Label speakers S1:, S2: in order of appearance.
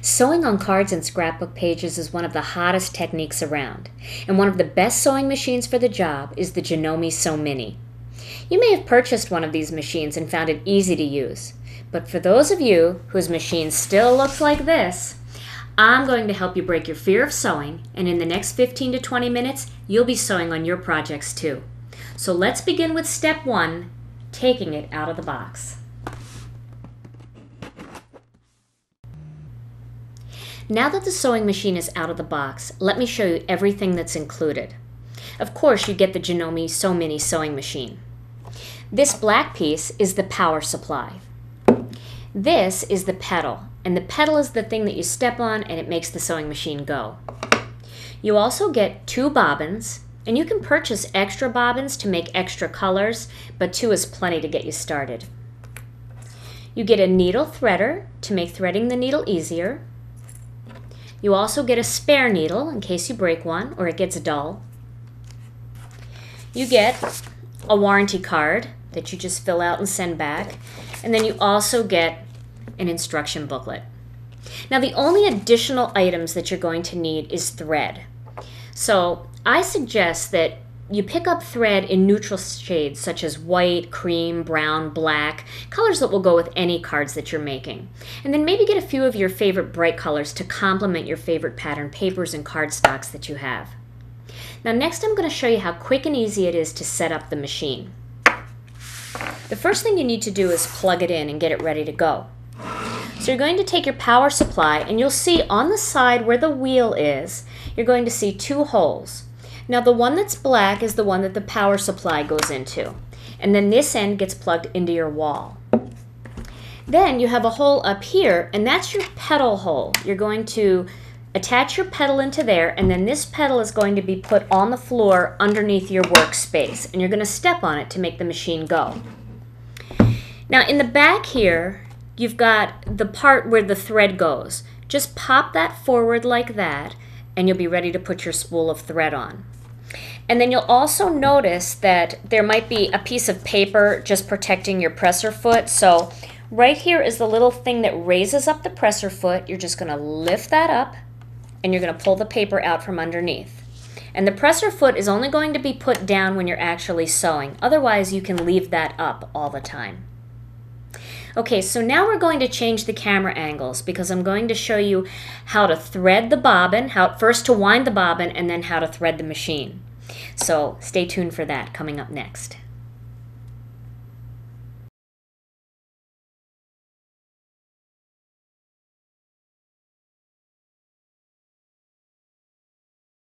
S1: Sewing on cards and scrapbook pages is one of the hottest techniques around, and one of the best sewing machines for the job is the Janome Sew Mini. You may have purchased one of these machines and found it easy to use, but for those of you whose machine still looks like this, I'm going to help you break your fear of sewing, and in the next 15 to 20 minutes, you'll be sewing on your projects too. So let's begin with step one, taking it out of the box. Now that the sewing machine is out of the box, let me show you everything that's included. Of course, you get the Janome Sew Mini sewing machine. This black piece is the power supply. This is the pedal, and the pedal is the thing that you step on and it makes the sewing machine go. You also get two bobbins, and you can purchase extra bobbins to make extra colors, but two is plenty to get you started. You get a needle threader to make threading the needle easier, you also get a spare needle in case you break one or it gets dull. You get a warranty card that you just fill out and send back. And then you also get an instruction booklet. Now the only additional items that you're going to need is thread. So I suggest that you pick up thread in neutral shades such as white, cream, brown, black, colors that will go with any cards that you're making. And then maybe get a few of your favorite bright colors to complement your favorite pattern papers and cardstocks that you have. Now next I'm going to show you how quick and easy it is to set up the machine. The first thing you need to do is plug it in and get it ready to go. So you're going to take your power supply and you'll see on the side where the wheel is, you're going to see two holes. Now the one that's black is the one that the power supply goes into. And then this end gets plugged into your wall. Then you have a hole up here, and that's your pedal hole. You're going to attach your pedal into there, and then this pedal is going to be put on the floor underneath your workspace, and you're going to step on it to make the machine go. Now in the back here, you've got the part where the thread goes. Just pop that forward like that, and you'll be ready to put your spool of thread on. And then you'll also notice that there might be a piece of paper just protecting your presser foot. So right here is the little thing that raises up the presser foot. You're just going to lift that up and you're going to pull the paper out from underneath. And the presser foot is only going to be put down when you're actually sewing. Otherwise, you can leave that up all the time. Okay, so now we're going to change the camera angles because I'm going to show you how to thread the bobbin, how first to wind the bobbin, and then how to thread the machine. So stay tuned for that coming up next.